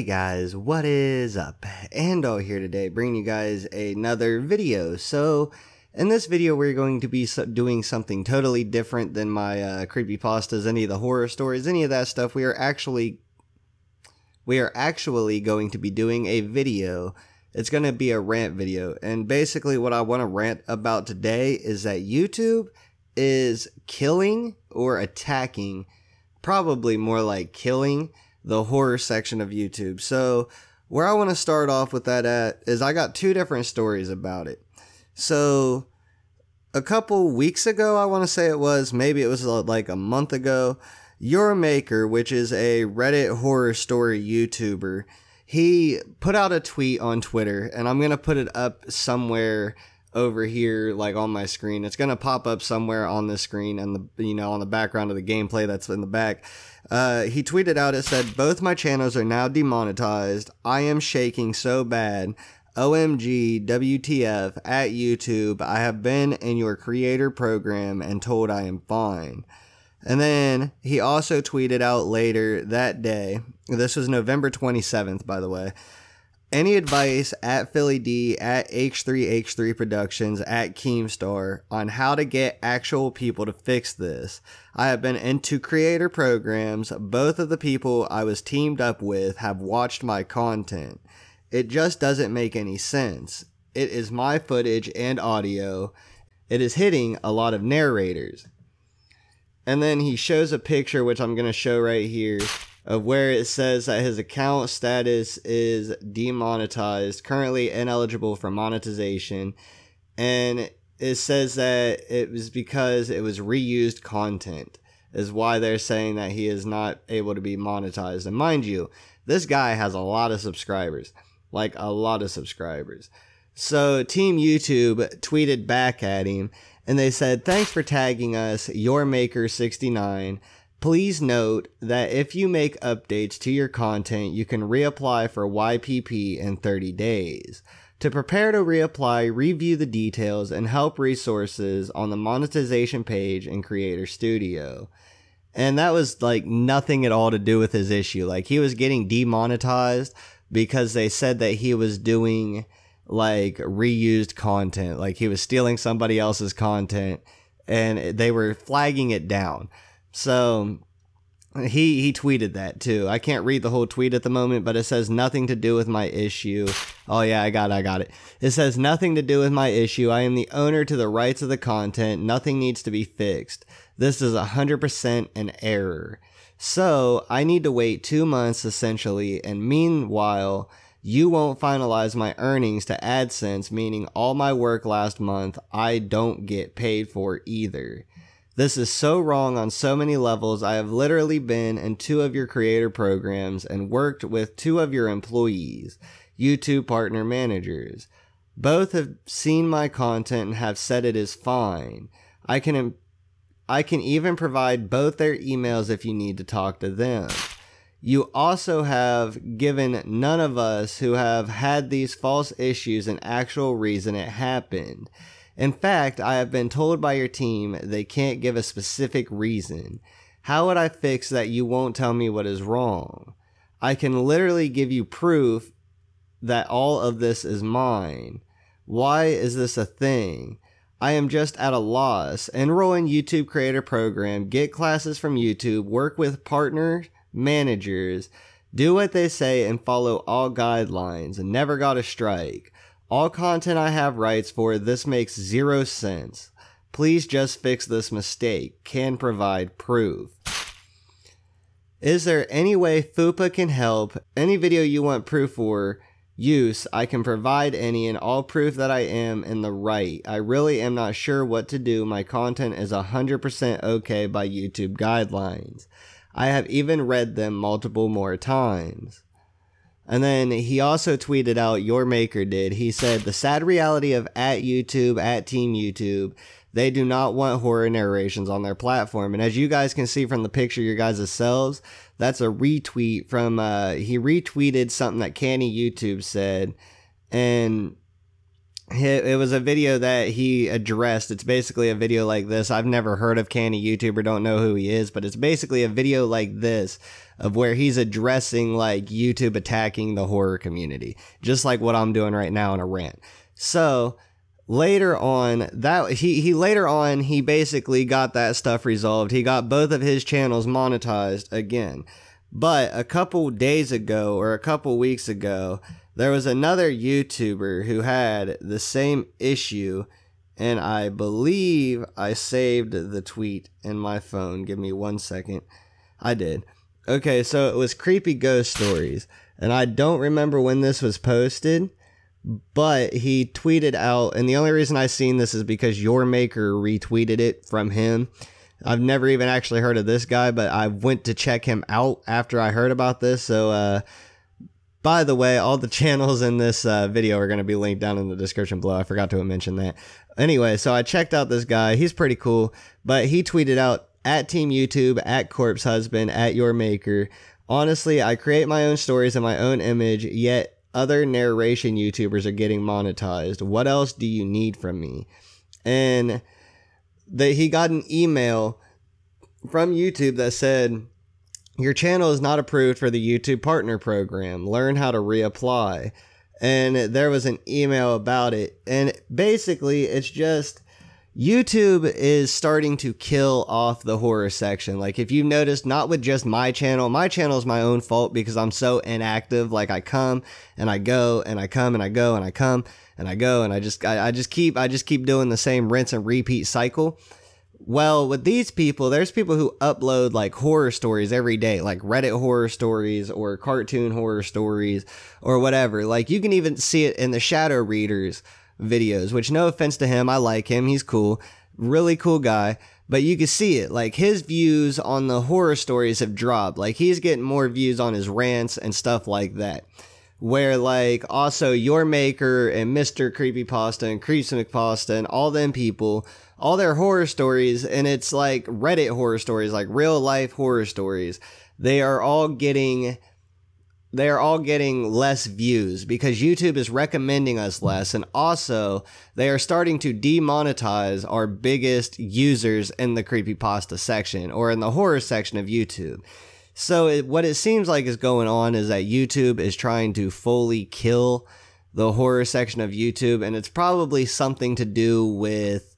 Hey guys, what is up? Andaull here today, bringing you guys another video. So, in this video, we're going to be doing something totally different than my uh, creepypastas, any of the horror stories, any of that stuff. We are actually, we are actually going to be doing a video. It's going to be a rant video, and basically, what I want to rant about today is that YouTube is killing or attacking, probably more like killing the horror section of YouTube. So, where I want to start off with that at is I got two different stories about it. So, a couple weeks ago, I want to say it was, maybe it was uh, like a month ago, urmaker, which is a Reddit horror story YouTuber, he put out a tweet on Twitter, and I'm going to put it up somewhere over here like on my screen. It's going to pop up somewhere on the screen and the you know on the background of the gameplay that's in the back. Uh, he tweeted out it said both my channels are now demonetized. I am shaking so bad. Omg wtf at youtube. I have been in your creator program and told i am fine. And then he also tweeted out later that day this was november 27th by the way any advice at Philly D, at H3H3 Productions, at Keemstar on how to get actual people to fix this? I have been into creator programs. Both of the people I was teamed up with have watched my content. It just doesn't make any sense. It is my footage and audio. It is hitting a lot of narrators. And then he shows a picture, which I'm going to show right here of where it says that his account status is demonetized, currently ineligible for monetization, and it says that it was because it was reused content is why they're saying that he is not able to be monetized. And mind you, this guy has a lot of subscribers, like a lot of subscribers. So Team YouTube tweeted back at him and they said, "Thanks for tagging us, urmaker 69." Please note that if you make updates to your content, you can reapply for YPP in 30 days. To prepare to reapply, review the details and help resources on the monetization page in Creator Studio. And that was like nothing at all to do with his issue. Like he was getting demonetized because they said that he was doing like reused content, like he was stealing somebody else's content and they were flagging it down. So he he tweeted that too. I can't read the whole tweet at the moment, but it says nothing to do with my issue. Oh yeah, I got it, I got it. It says nothing to do with my issue. I am the owner to the rights of the content. Nothing needs to be fixed. This is 100% an error. So, I need to wait 2 months essentially, and meanwhile, you won't finalize my earnings to AdSense, meaning all my work last month I don't get paid for either. This is so wrong on so many levels. I have literally been in two of your creator programs and worked with two of your employees, YouTube partner managers. Both have seen my content and have said it is fine. I can I can even provide both their emails if you need to talk to them. You also have given none of us who have had these false issues an actual reason it happened. In fact, I have been told by your team they can't give a specific reason. How would I fix that you won't tell me what is wrong? I can literally give you proof that all of this is mine. Why is this a thing? I am just at a loss. Enroll in YouTube Creator Program, get classes from YouTube, work with partner managers, do what they say, and follow all guidelines, and never got a strike. All content I have rights for, this makes zero sense. Please just fix this mistake. Can provide proof. Is there any way FUPA can help? Any video you want proof for use, I can provide any and all proof that I am in the right. I really am not sure what to do. My content is 100% okay by YouTube guidelines. I have even read them multiple more times. And then he also tweeted out, urmaker did. He said, The sad reality of at YouTube, at Team YouTube, they do not want horror narrations on their platform. And as you guys can see from the picture your guys' selves, that's a retweet from, uh, he retweeted something that Canny YouTube said. And it was a video that he addressed. It's basically a video like this. I've never heard of Canny YouTuber, don't know who he is, but it's basically a video like this of where he's addressing like YouTube attacking the horror community, just like what I'm doing right now in a rant. So later on that he he later on he basically got that stuff resolved. He got both of his channels monetized again. But a couple days ago or a couple weeks ago, there was another YouTuber who had the same issue and I believe I saved the tweet in my phone. Give me one second. I did. Okay, so it was Creepy Ghost Stories, and I don't remember when this was posted, but he tweeted out, and the only reason I seen this is because urmaker retweeted it from him. I've never even actually heard of this guy, but I went to check him out after I heard about this. So, uh, by the way, all the channels in this uh, video are going to be linked down in the description below. I forgot to mention that. Anyway, so I checked out this guy. He's pretty cool, but he tweeted out at Team YouTube, at Corpse Husband, at urmaker. Honestly, I create my own stories in my own image, yet other narration YouTubers are getting monetized. What else do you need from me? And that he got an email from YouTube that said, Your channel is not approved for the YouTube Partner Program. Learn how to reapply and there was an email about it. And basically, it's just YouTube is starting to kill off the horror section. Like, if you've noticed, not with just my channel, my channel is my own fault because I'm so inactive. Like, I come and I go and I come and I go and I come and I go and I just, I, I just keep, I just keep doing the same rinse and repeat cycle. Well, with these people, there's people who upload like horror stories every day, like Reddit horror stories or cartoon horror stories or whatever. Like you can even see it in the Shadow Readers videos, which no offense to him, I like him, he's cool, really cool guy. But you can see it, like his views on the horror stories have dropped. Like he's getting more views on his rants and stuff like that where like also urmaker and Mr. Creepypasta and Creeps McPasta and all them people, all their horror stories, and it's like Reddit horror stories, like real life horror stories. They are all getting they are all getting less views because YouTube is recommending us less. And also, they are starting to demonetize our biggest users in the creepypasta section or in the horror section of YouTube. So it, what it seems like is going on is that YouTube is trying to fully kill the horror section of YouTube, and it's probably something to do with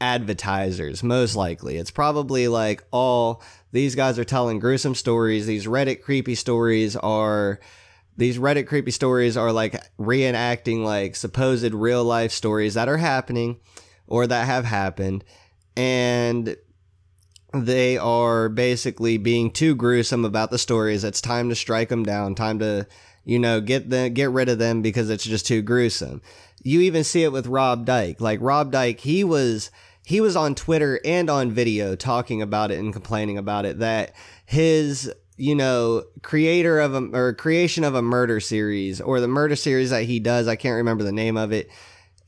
advertisers, most likely. It's probably like all these guys are telling gruesome stories. These Reddit creepy stories are these Reddit creepy stories are like reenacting like supposed real life stories that are happening or that have happened. And they are basically being too gruesome about the stories. It's time to strike them down. Time to, you know, get them, get rid of them because it's just too gruesome. You even see it with Rob Dyke. Like Rob Dyke, he was he was on Twitter and on video talking about it and complaining about it that his you know creator of a or creation of a murder series or the murder series that he does i can't remember the name of it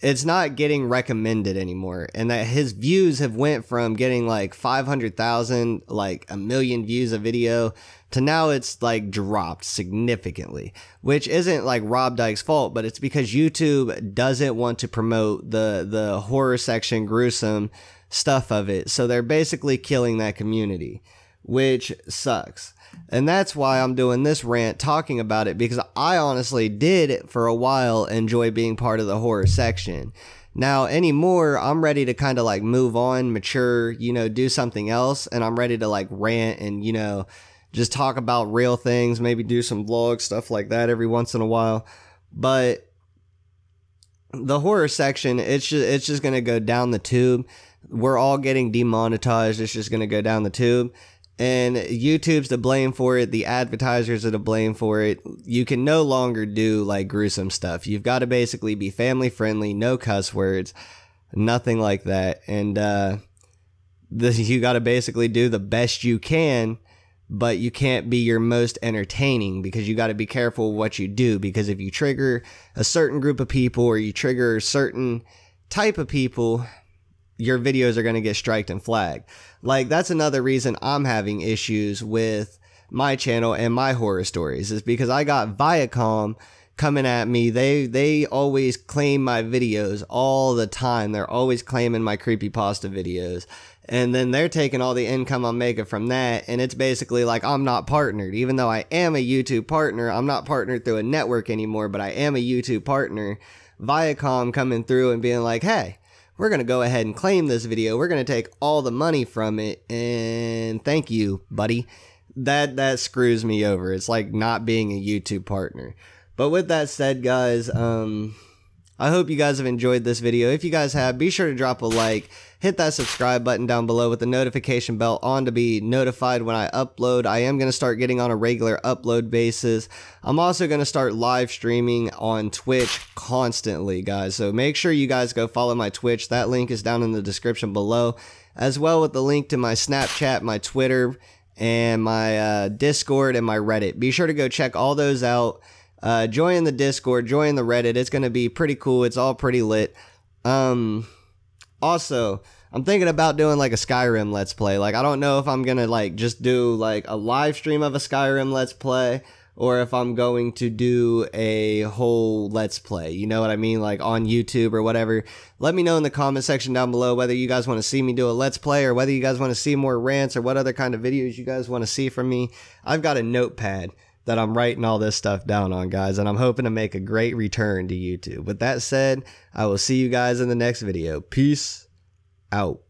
it's not getting recommended anymore and that his views have went from getting like 500,000 like a million views a video to now it's like dropped significantly which isn't like Rob Dyke's fault but it's because YouTube doesn't want to promote the the horror section gruesome stuff of it so they're basically killing that community which sucks and that's why I'm doing this rant talking about it because I honestly did for a while enjoy being part of the horror section. Now, anymore, I'm ready to kind of like move on, mature, you know, do something else. And I'm ready to like rant and, you know, just talk about real things, maybe do some vlog stuff like that every once in a while. But the horror section, it's just, it's just going to go down the tube. We're all getting demonetized. It's just going to go down the tube and YouTube's to blame for it. The advertisers are to blame for it. You can no longer do like gruesome stuff. You've got to basically be family friendly, no cuss words, nothing like that. And uh, the, you got to basically do the best you can, but you can't be your most entertaining because you got to be careful what you do. Because if you trigger a certain group of people or you trigger a certain type of people, your videos are going to get striked and flagged. Like that's another reason I'm having issues with my channel and my horror stories is because I got Viacom coming at me. They they always claim my videos all the time. They're always claiming my creepy pasta videos. And then they're taking all the income I'm making from that, and it's basically like I'm not partnered. Even though I am a YouTube partner, I'm not partnered through a network anymore, but I am a YouTube partner. Viacom coming through and being like, hey, we're going to go ahead and claim this video. We're going to take all the money from it, and thank you, buddy. That that screws me over. It's like not being a YouTube partner. But with that said, guys, um, I hope you guys have enjoyed this video. If you guys have, be sure to drop a like, hit that subscribe button down below with the notification bell on to be notified when I upload. I am going to start getting on a regular upload basis. I'm also going to start live streaming on Twitch constantly, guys. So make sure you guys go follow my Twitch. That link is down in the description below, as well with the link to my Snapchat, my Twitter, and my uh, Discord and my Reddit. Be sure to go check all those out. Uh, join the Discord, join the Reddit. It's gonna be pretty cool. It's all pretty lit. Um, also, I'm thinking about doing like a Skyrim Let's Play. Like, I don't know if I'm gonna like just do like a live stream of a Skyrim Let's Play or if I'm going to do a whole Let's Play. You know what I mean? Like on YouTube or whatever. Let me know in the comment section down below whether you guys want to see me do a Let's Play or whether you guys want to see more rants or what other kind of videos you guys want to see from me. I've got a notepad that I'm writing all this stuff down on, guys, and I'm hoping to make a great return to YouTube. With that said, I will see you guys in the next video. Peace out.